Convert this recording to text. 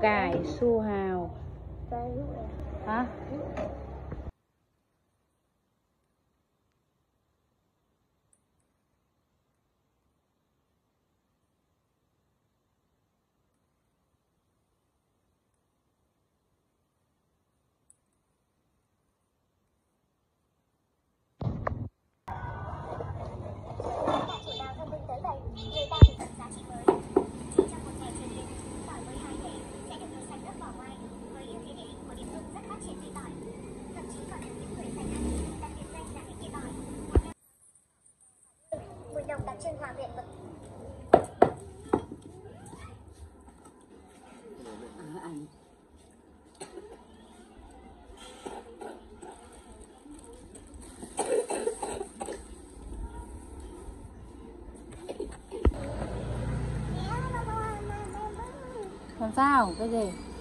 cải su hào. đặc trưng Hoàng Việt Mực Làm sao? Cái gì?